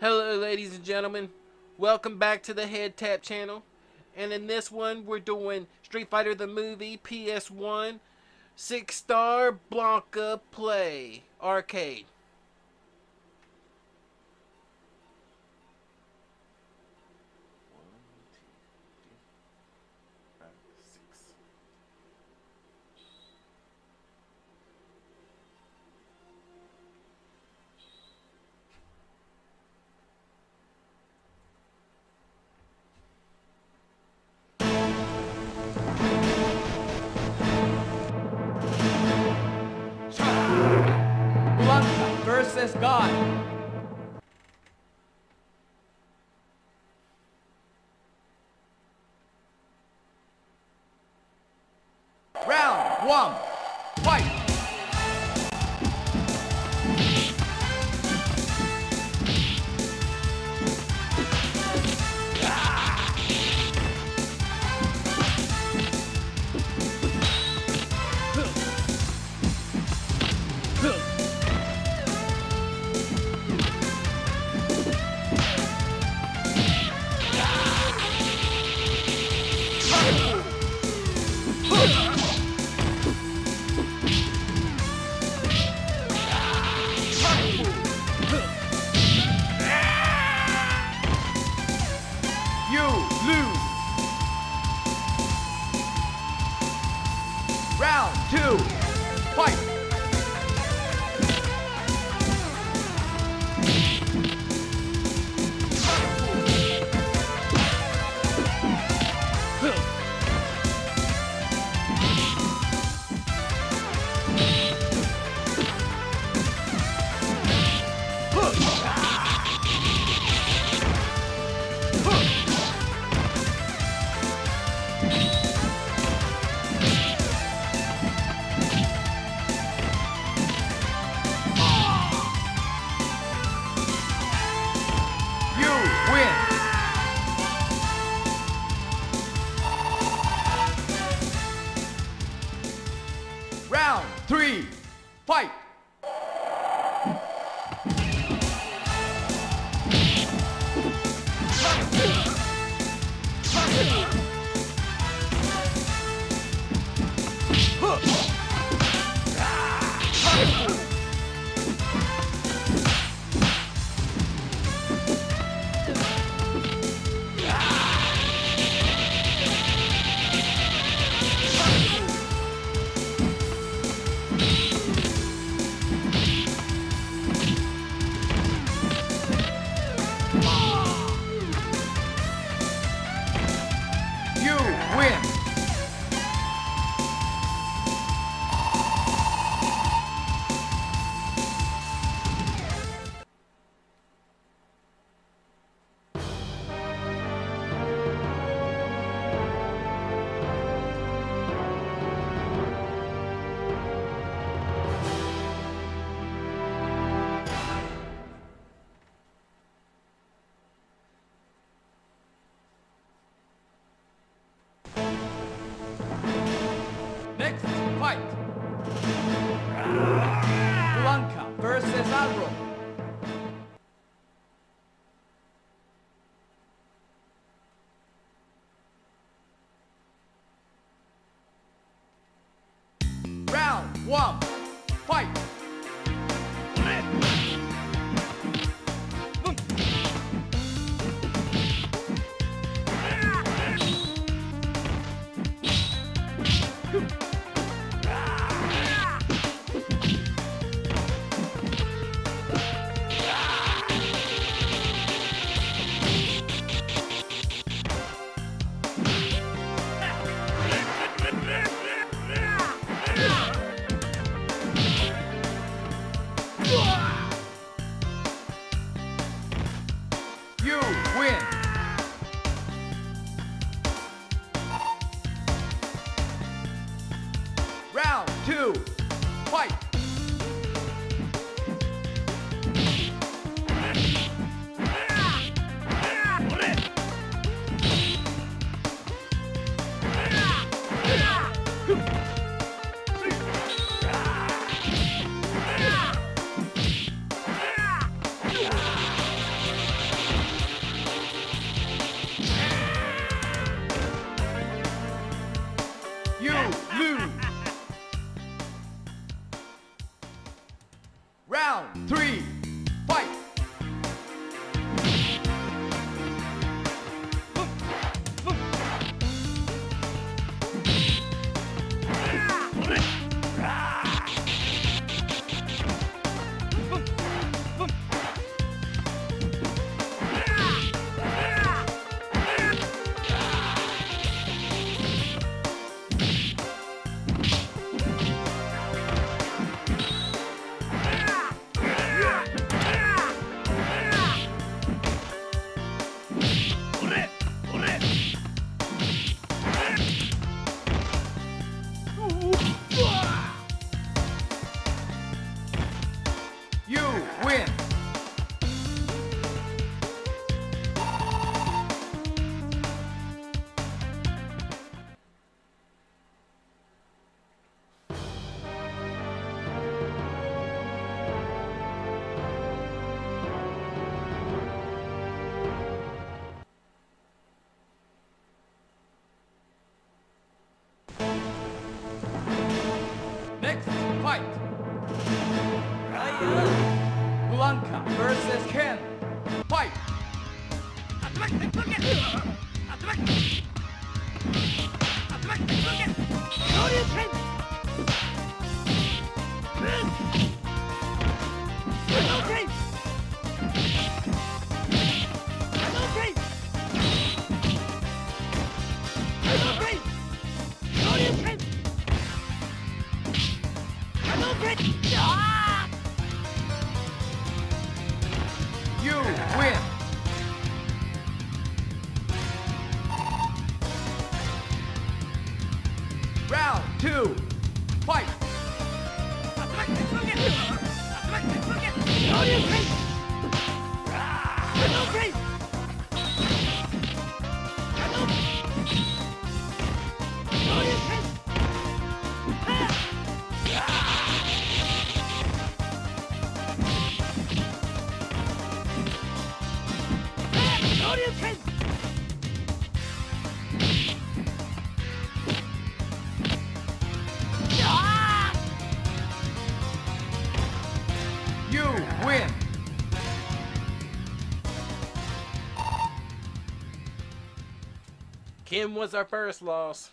Hello ladies and gentlemen, welcome back to the Head Tap channel. And in this one we're doing Street Fighter the movie PS1 6 star Blanka play arcade. One, three, fight! One, Round two, fight! Kim was our first loss.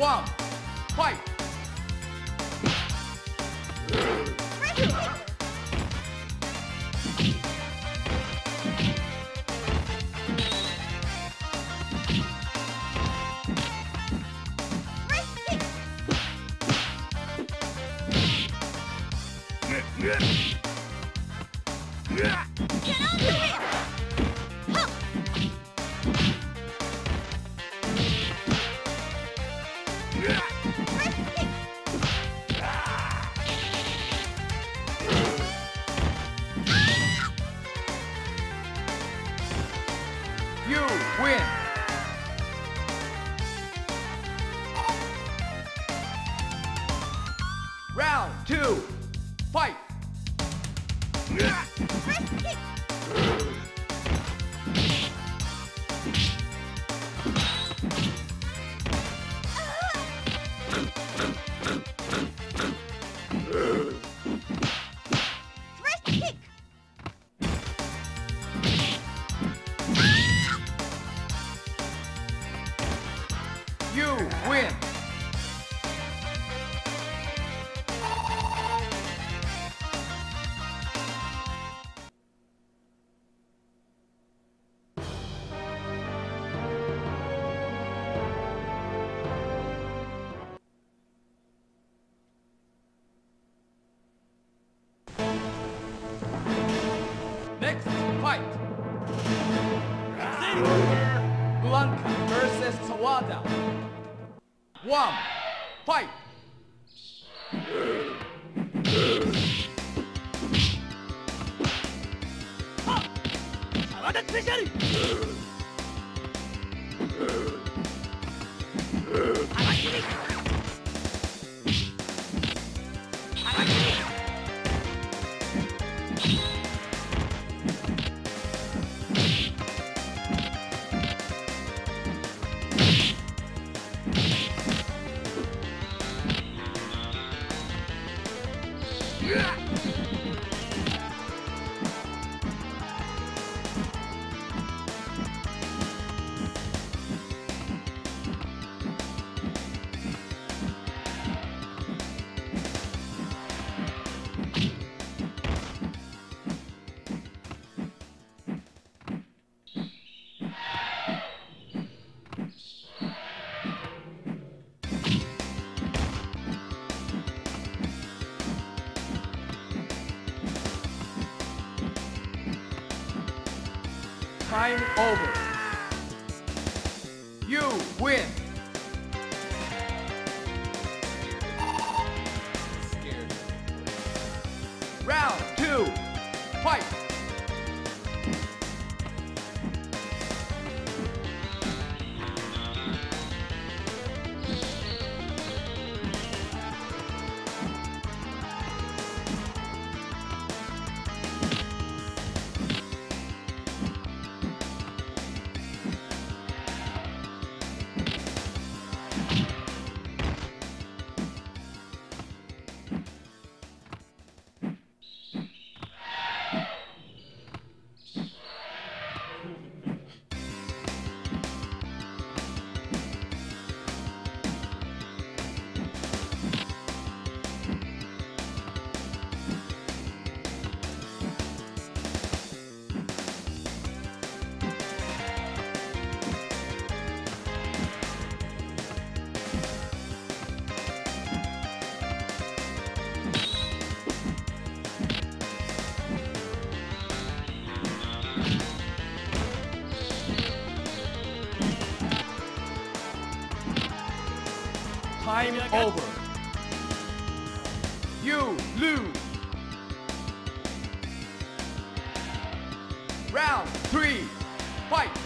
One, win. Round two. ワンファイあスペシャル。Two. Fight. Time over. You lose. Round three. Fight.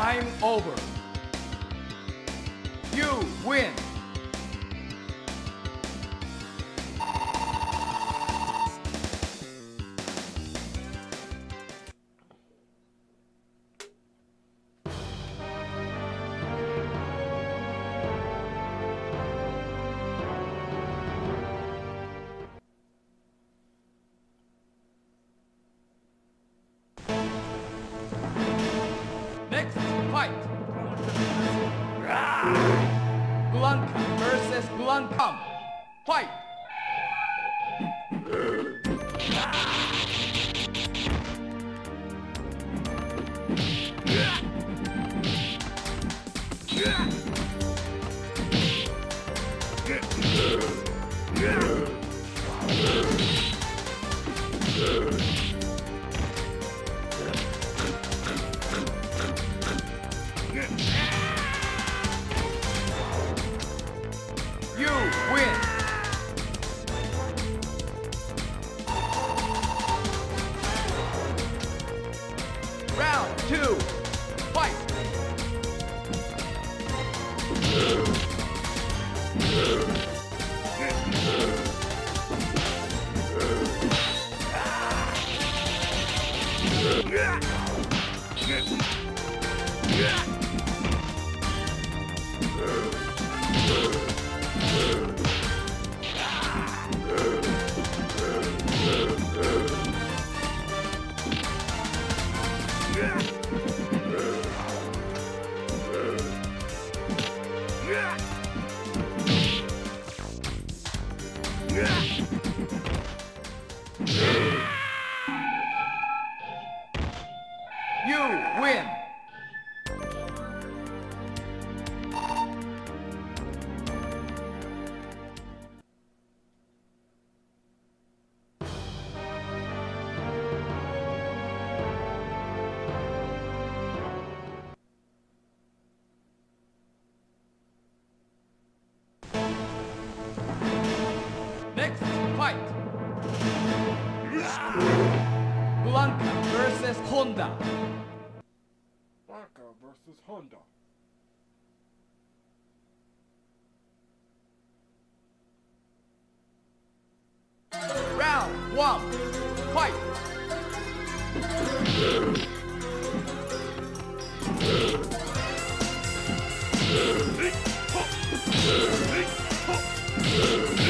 Time over. Fight. Blanka versus Honda. Blanka versus Honda. Round one. Fight. You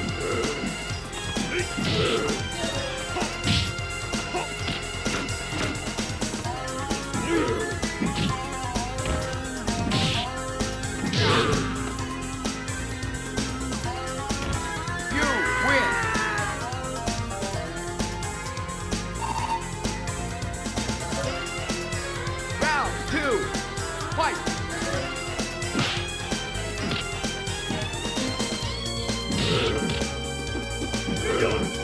You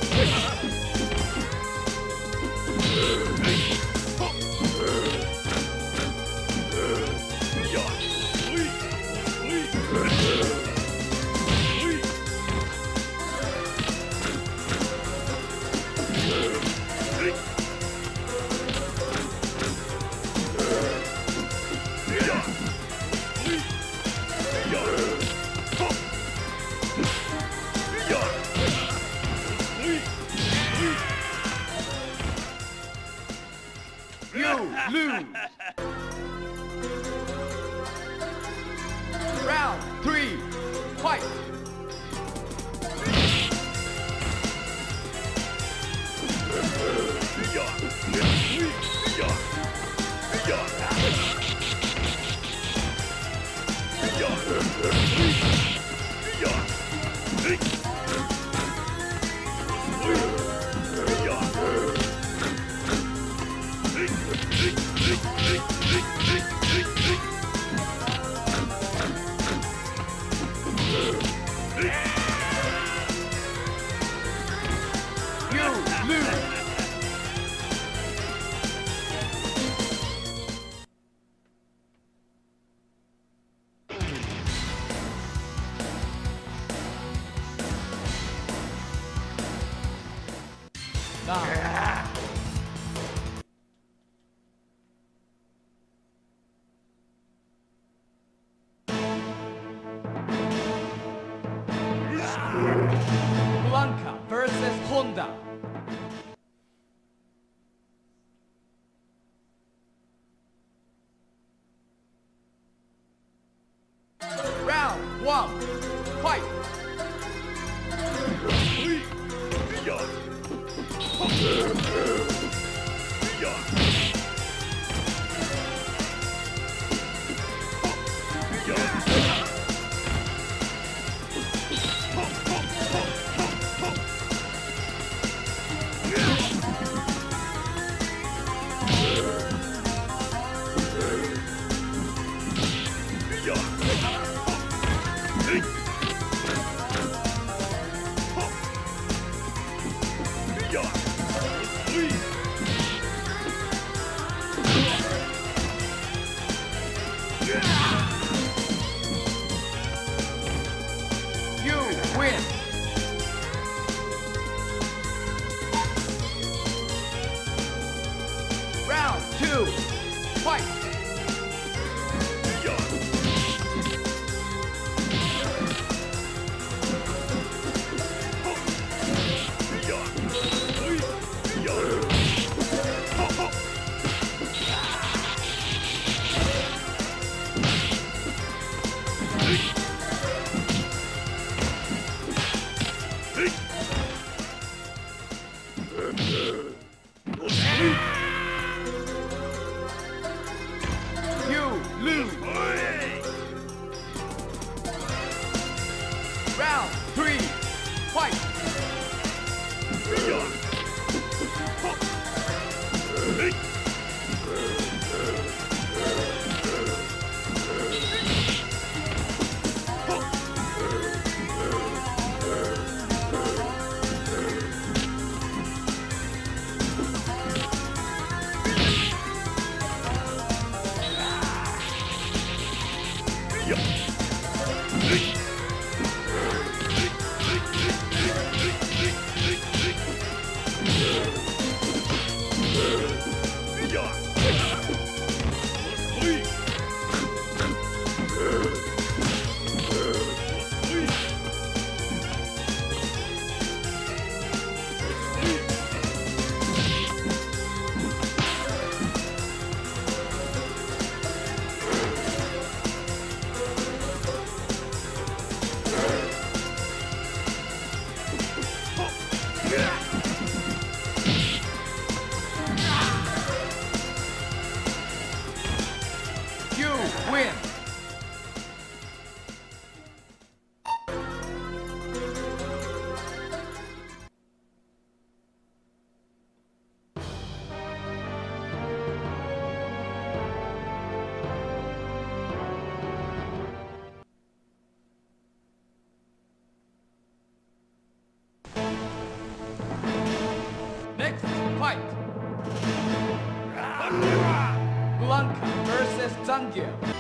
versus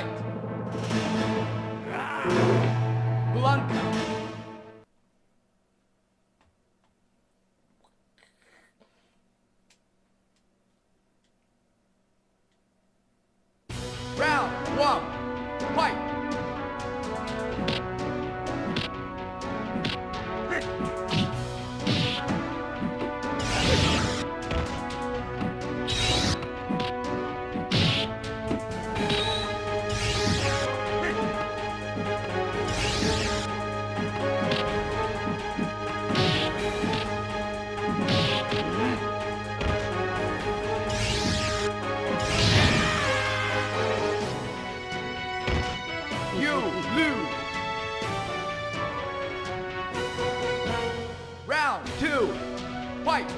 Next two. Fight.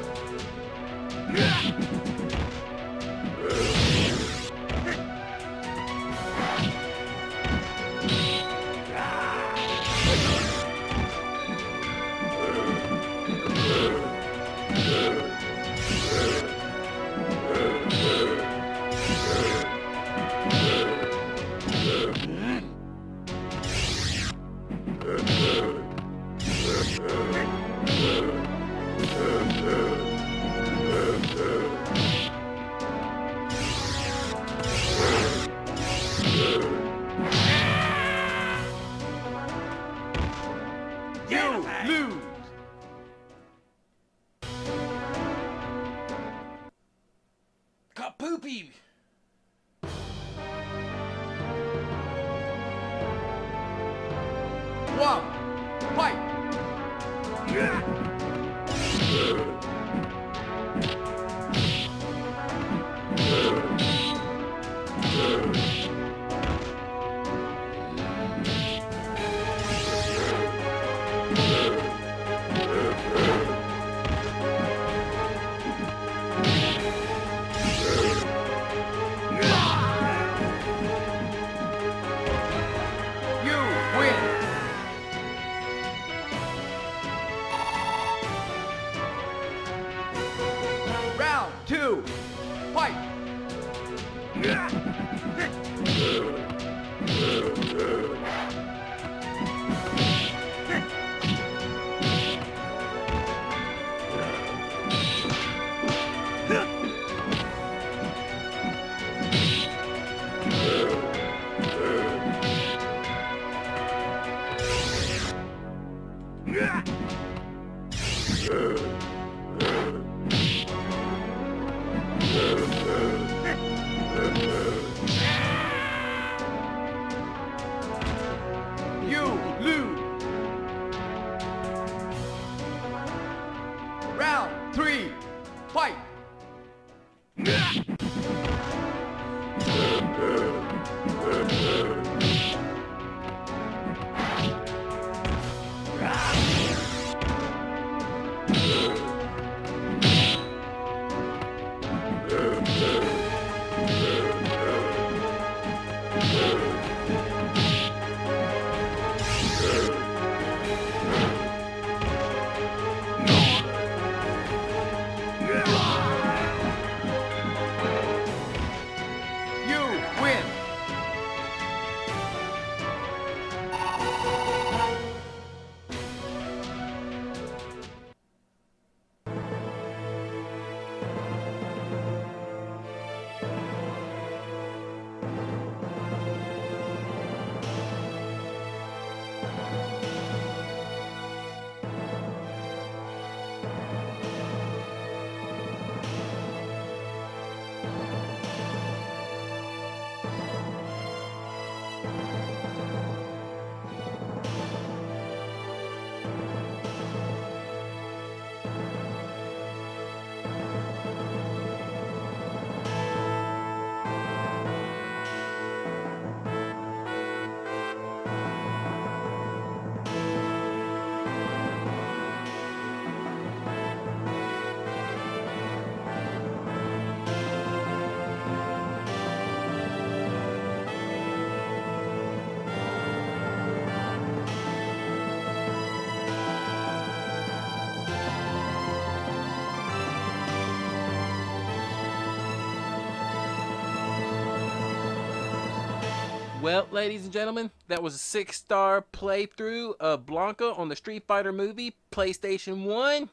Well, ladies and gentlemen, that was a six star playthrough of Blanka on the Street Fighter movie, PlayStation 1.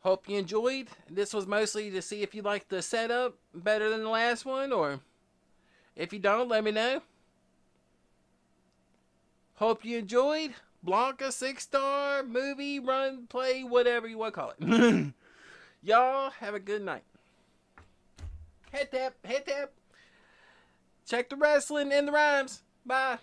Hope you enjoyed. This was mostly to see if you like the setup better than the last one, or if you don't, let me know. Hope you enjoyed. Blanka six star movie, run, play, whatever you want to call it. Y'all have a good night. Head tap, head tap. Check the wrestling and the rhymes. Bye.